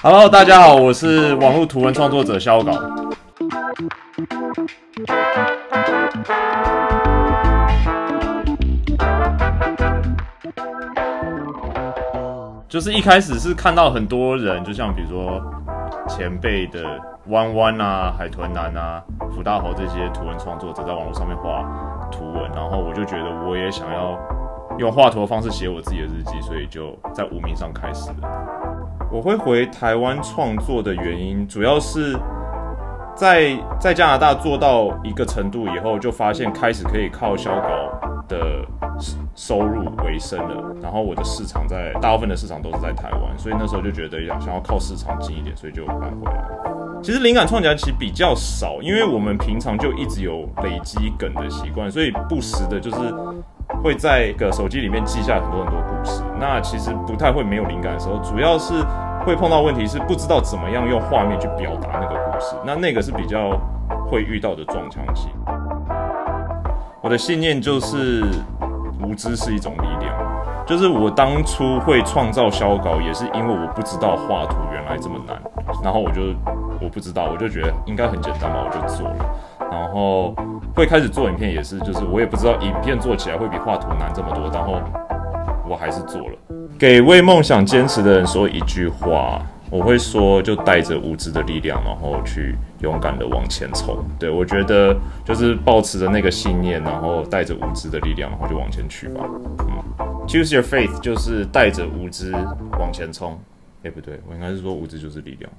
Hello，大家好，我是网络图文创作者肖稿。就是一开始是看到很多人，就像比如说前辈的弯弯啊、海豚男啊、福大猴这些图文创作者在网络上面画图文，然后我就觉得我也想要用画图的方式写我自己的日记，所以就在无名上开始了。我会回台湾创作的原因，主要是在在加拿大做到一个程度以后，就发现开始可以靠小稿的收入为生了。然后我的市场在大部分的市场都是在台湾，所以那时候就觉得要想要靠市场近一点，所以就搬回来。其实灵感创起来其实比较少，因为我们平常就一直有累积梗的习惯，所以不时的就是会在个手机里面记下很多很多故事。那其实不太会没有灵感的时候，主要是会碰到问题是不知道怎么样用画面去表达那个故事。那那个是比较会遇到的撞墙期。我的信念就是无知是一种力量，就是我当初会创造小稿，也是因为我不知道画图原来这么难，然后我就我不知道，我就觉得应该很简单嘛，我就做了。然后会开始做影片，也是就是我也不知道影片做起来会比画图难这么多，然后我还是做了。给为梦想坚持的人说一句话，我会说就带着无知的力量，然后去勇敢的往前冲。对我觉得就是保持着那个信念，然后带着无知的力量，然后就往前去吧。嗯，Choose your faith 就是带着无知往前冲。哎，不对，我应该是说无知就是力量。